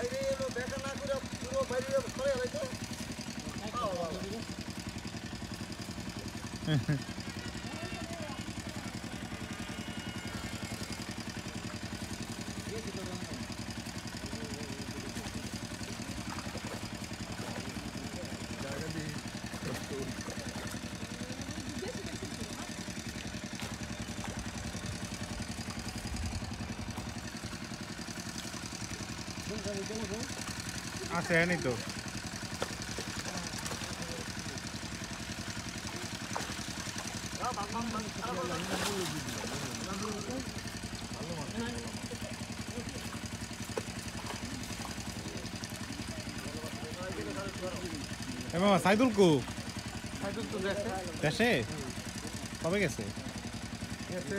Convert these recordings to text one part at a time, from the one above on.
अहिले यो बेकाना कुरा ठुलो भइरहेको छै होइन আছে হয়নি তো? সাইদুল কু? দেশে? কবে গেছে? গেছে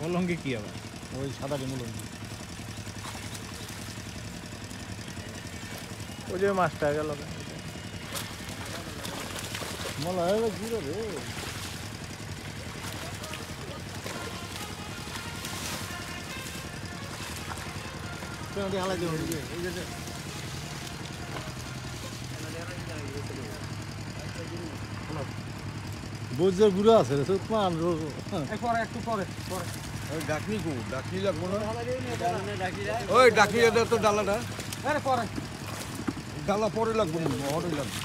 বলঙ্গি কি আবার? ওই সাদাটি মলঙ্গি ওই। যে মাছটা গেল। মলা ঘুরে রে। বুঝে ঘুরে আছে রে সুত মান পরে একটু পরে পরে। ওই ডাকনি কো ডাকনি লাগবো না ওই ডাকনি তো ডালাটা। ডালা পরে লাগবো হরে লাগবে।